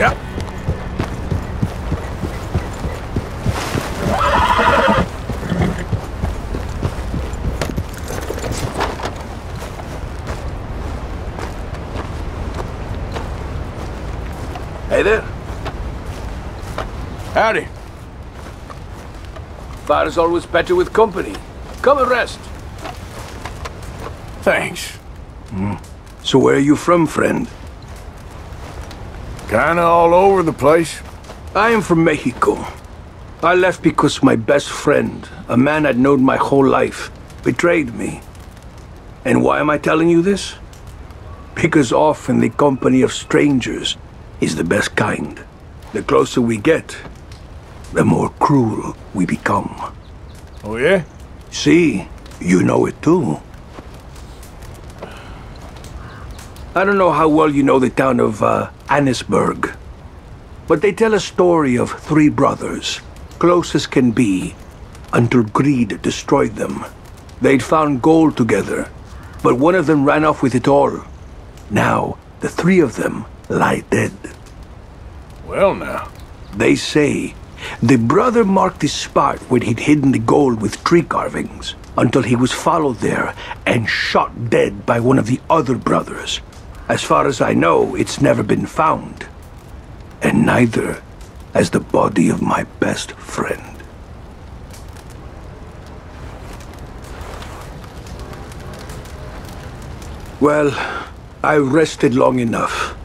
Yeah. Hey there. Howdy. Fire is always better with company. Come and rest. Thanks. Hmm. So where are you from, friend? Kinda all over the place. I am from Mexico. I left because my best friend, a man I'd known my whole life, betrayed me. And why am I telling you this? Because often the company of strangers is the best kind. The closer we get, the more cruel we become. Oh, yeah? See, you know it too. I don't know how well you know the town of uh, Annesburg, but they tell a story of three brothers, close as can be, until greed destroyed them. They'd found gold together, but one of them ran off with it all. Now, the three of them lie dead. Well, now. They say the brother marked the spot where he'd hidden the gold with tree carvings until he was followed there and shot dead by one of the other brothers. As far as I know, it's never been found. And neither has the body of my best friend. Well, I've rested long enough.